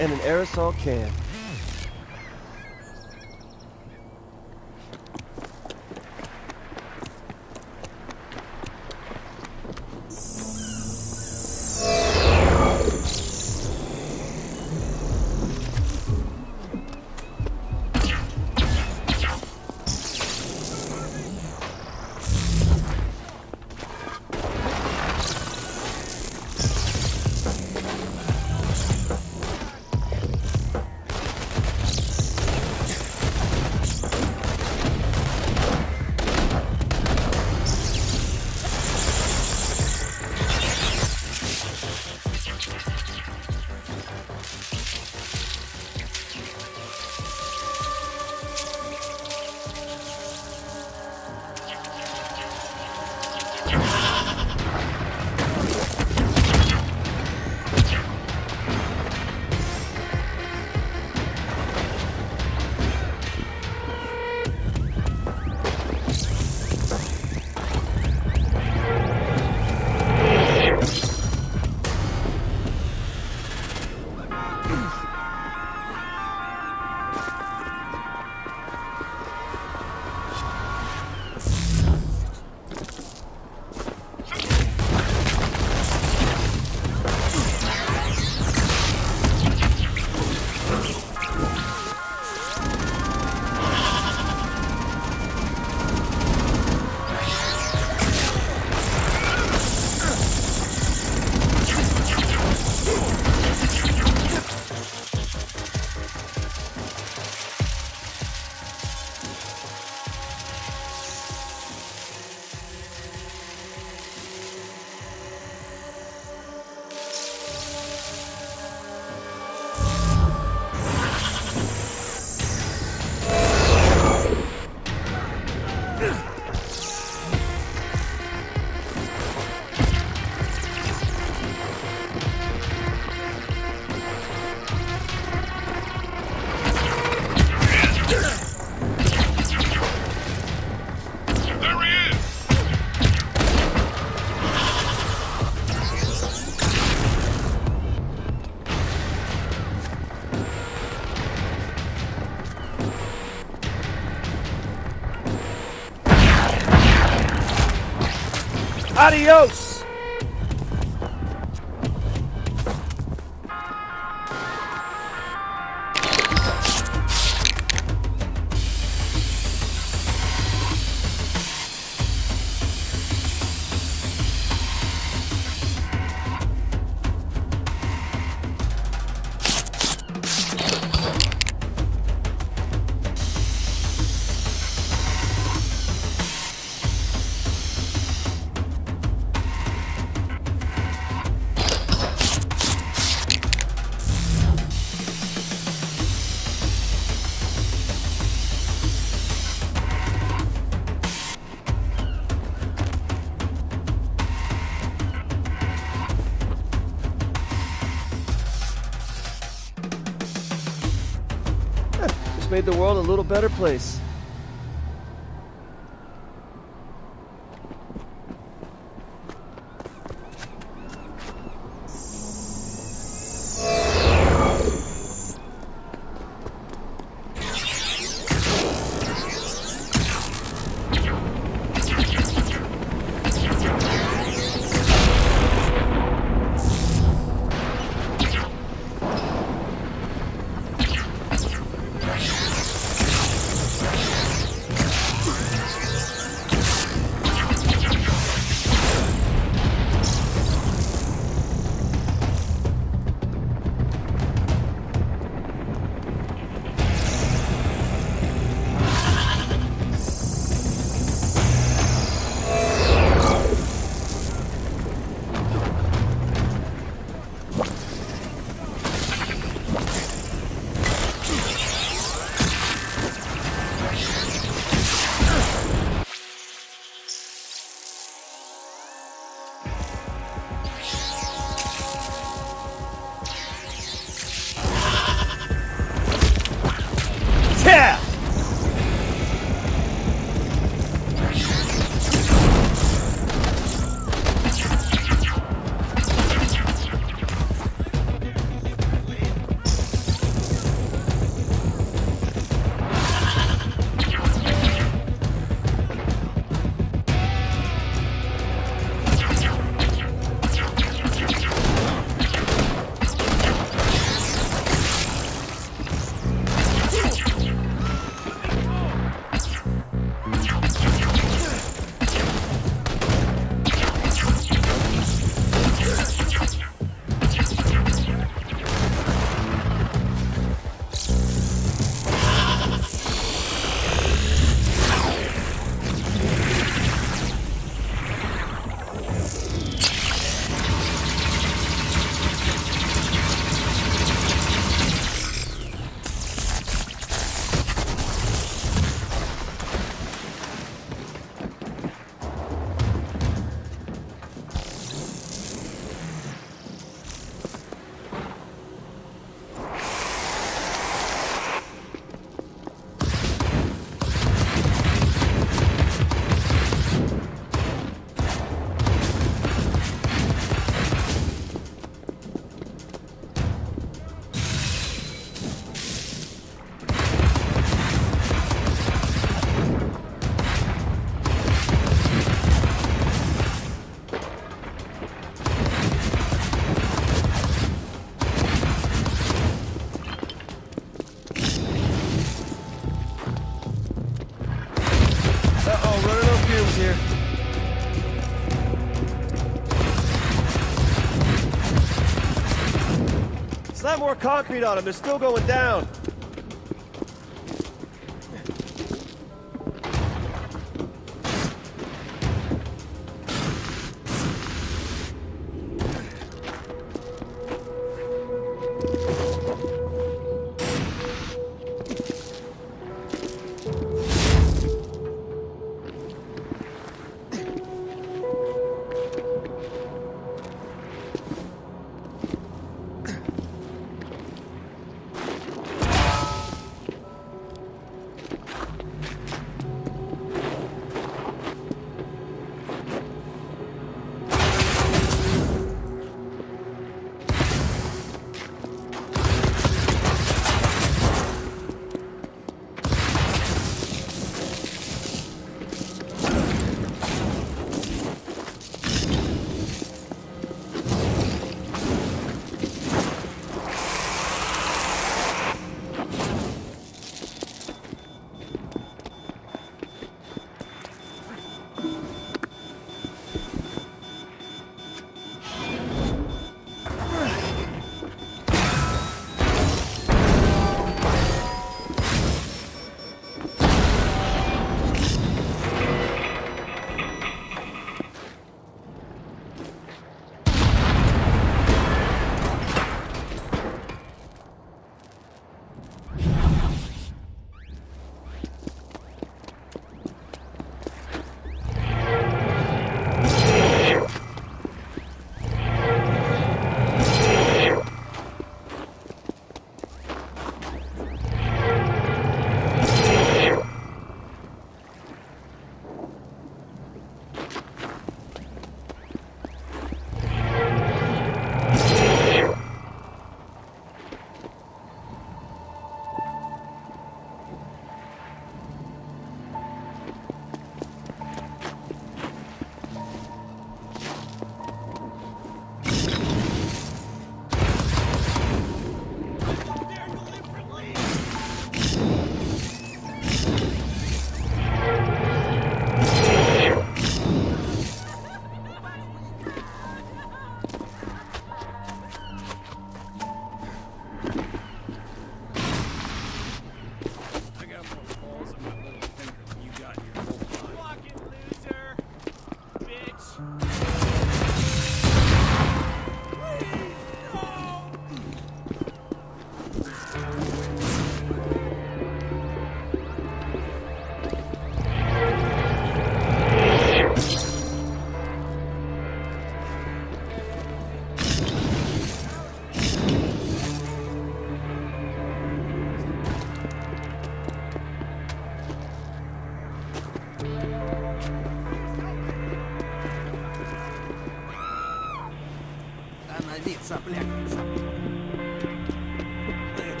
and an aerosol can. Adios! The world a little better place. Yeah! Running here. Slap more concrete on them, they're still going down.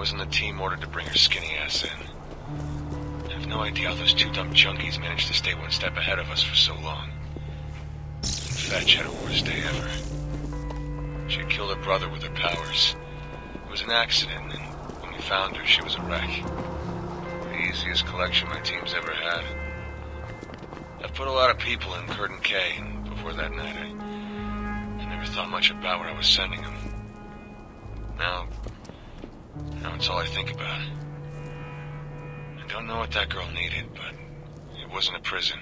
Was in the team ordered to bring her skinny ass in. I have no idea how those two dumb junkies managed to stay one step ahead of us for so long. Fetch had her worst day ever. She had killed her brother with her powers. It was an accident, and when we found her, she was a wreck. The easiest collection my team's ever had. I've put a lot of people in Curdun Cay, and before that night, I I never thought much about where I was sending them. Now, now it's all I think about. I don't know what that girl needed, but it wasn't a prison.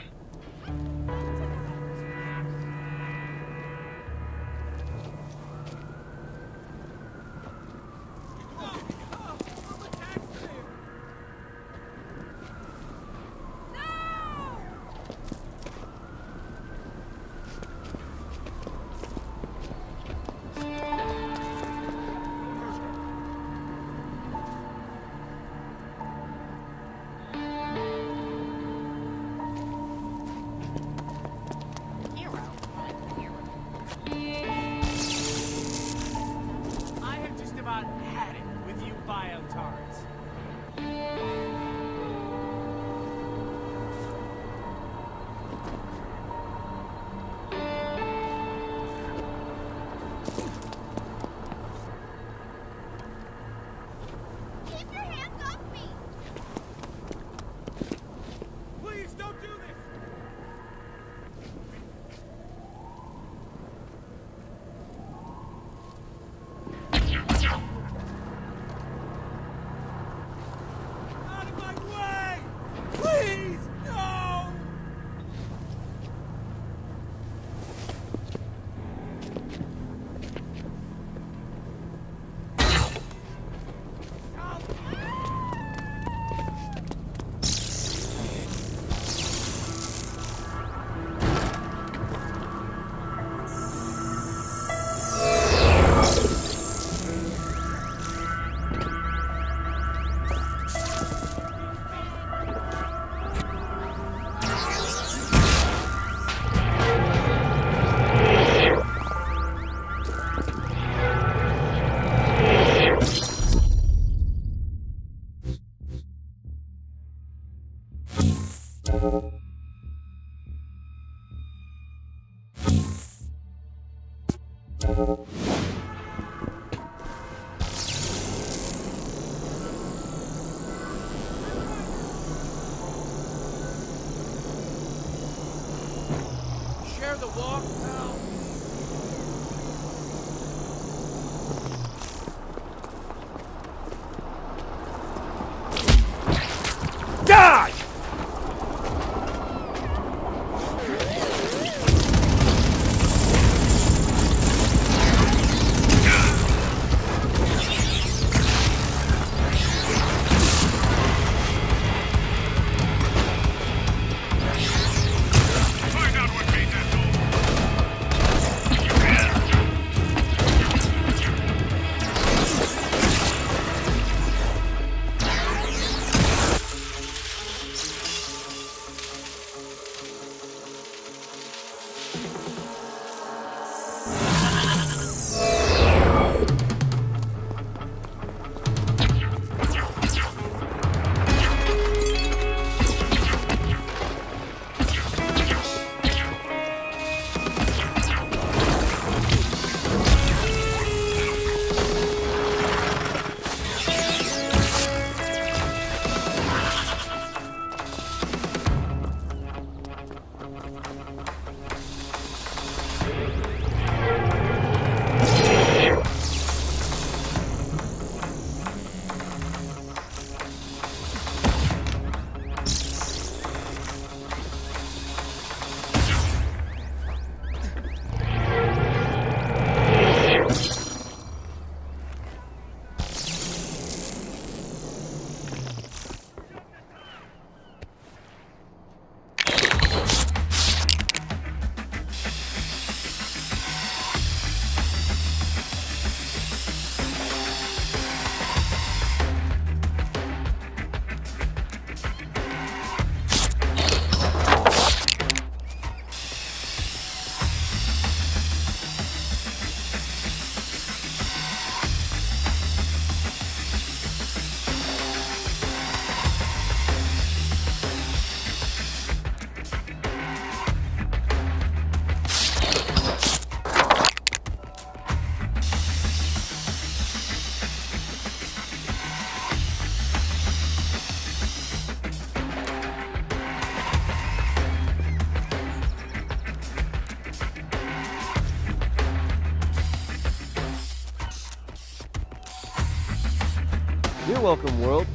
Welcome, world.